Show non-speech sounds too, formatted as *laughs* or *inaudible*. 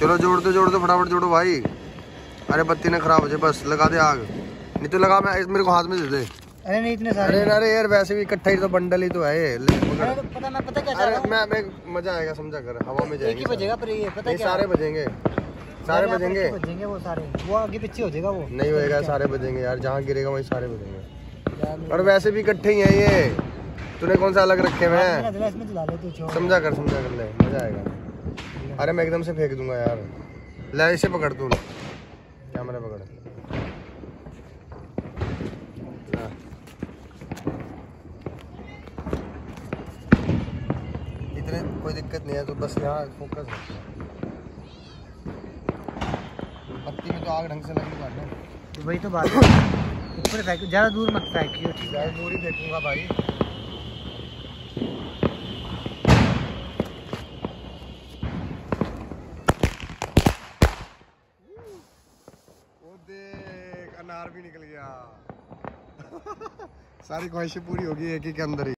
चलो जोड़ दो जोड़ दो फटाफट जोड़ो भाई। अरे बत्ती ने खराब हो जाए बस लगा दे आग। नहीं तो लगा मैं मेरे को हाथ में दे दे। अरे नहीं इतने सारे अरे अरे यार वैसे भी इकट्ठा ही तो बंडल ही तो है ये ले, तो पता मैं पता क्या अरे मैं मैं मज़ा आएगा समझा कर हवा में एक ही बजेगा पर ये पता क्या? सारे बजेंगे सारे बजेंगे। बजेंगे वो सारे। वो आगे पीछे हो जाएगा वो। नहीं होएगा सारे बजेंगे यार जहाँ गिरेगा वहीं सारे बजेंगे। और वैसे भी इकट्ठे ही हैं ये। तूने कौन सा अलग रखे हुए हैं? समझा कर समझा कर ले मज़ा आएगा। अरे मैं एकदम से फेंक दूँगा यार। ले इसे पकड़ तू। कैमरा पकड़। इतने कोई दिक्कत नहीं है तो बस यहाँ फोकस पत्ती में तो आग ढंग से लगने वाला तो वही तो बात है। ऊपर फेंक ज़्यादा दूर मत फेंकियो ठीक है? ज़्यादा दूर ही फेंकूँगा भाई। देख अनार भी निकल गया। *laughs* सारी ख्वाहिशें पूरी होगी एक ही के अंदर ही।